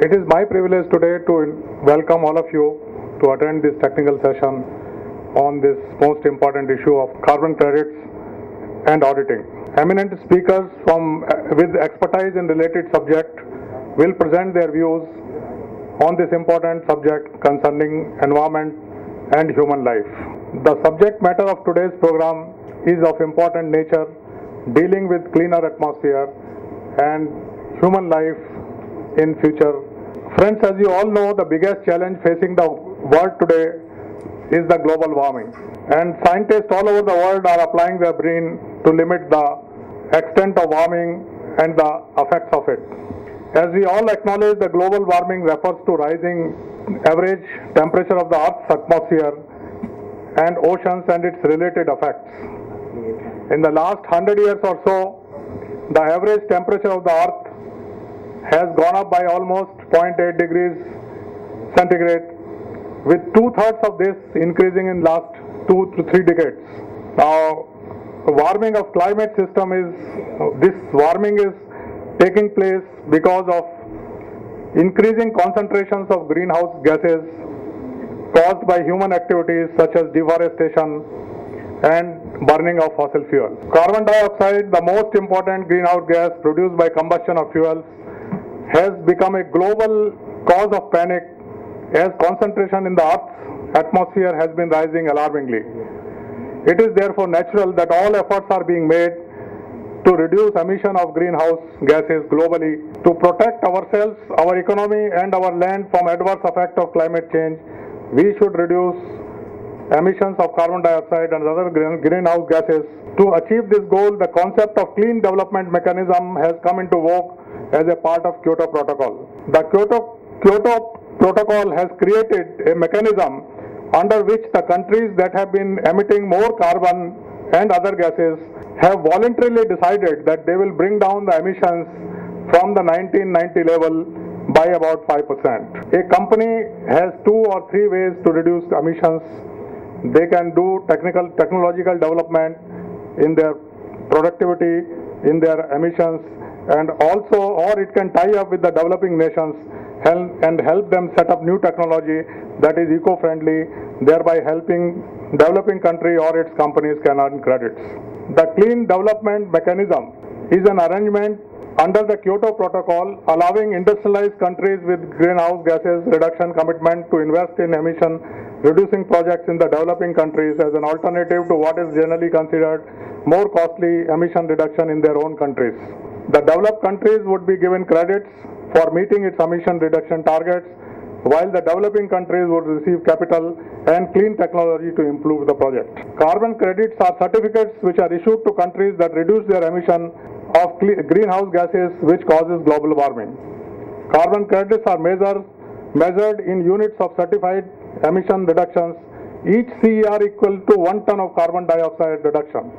It is my privilege today to welcome all of you to attend this technical session on this most important issue of carbon credits and auditing. Eminent speakers from eh, with expertise in related subject will present their views on this important subject concerning environment and human life. The subject matter of today's program is of important nature dealing with cleaner atmosphere and human life in future. Friends, as you all know, the biggest challenge facing the world today is the global warming. And scientists all over the world are applying their brain to limit the extent of warming and the effects of it. As we all acknowledge, the global warming refers to rising average temperature of the Earth's atmosphere and oceans and its related effects. In the last 100 years or so, the average temperature of the Earth has gone up by almost 0.8 degrees centigrade, with two-thirds of this increasing in last two to three decades. Now, warming of climate system is, this warming is taking place because of increasing concentrations of greenhouse gases caused by human activities such as deforestation and burning of fossil fuels. Carbon dioxide, the most important greenhouse gas produced by combustion of fuels, has become a global cause of panic as concentration in the Earth's atmosphere has been rising alarmingly. It is therefore natural that all efforts are being made to reduce emission of greenhouse gases globally, to protect ourselves, our economy and our land from adverse effect of climate change. We should reduce emissions of carbon dioxide and other green- greenhouse gases. To achieve this goal, the concept of clean development mechanism has come into vogue as a part of Kyoto Protocol. The Kyoto, Kyoto Protocol has created a mechanism under which the countries that have been emitting more carbon and other gases have voluntarily decided that they will bring down the emissions from the 1990 level by about 5%. A company has two or three ways to reduce emissions. They can do technical technological development in their productivity, in their emissions, and also, or it can tie up with the developing nations and help them set up new technology that is eco-friendly, thereby helping developing country or its companies can earn credits. The Clean Development Mechanism is an arrangement under the Kyoto Protocol allowing industrialized countries with greenhouse gases reduction commitment to invest in emission reducing projects in the developing countries as an alternative to what is generally considered more costly emission reduction in their own countries. The developed countries would be given credits for meeting its emission reduction targets while the developing countries would receive capital and clean technology to improve the project. Carbon credits are certificates which are issued to countries that reduce their emission of greenhouse gases which causes global warming. Carbon credits are measured, measured in units of certified emission reductions, each CER equal to one ton of carbon dioxide reduction.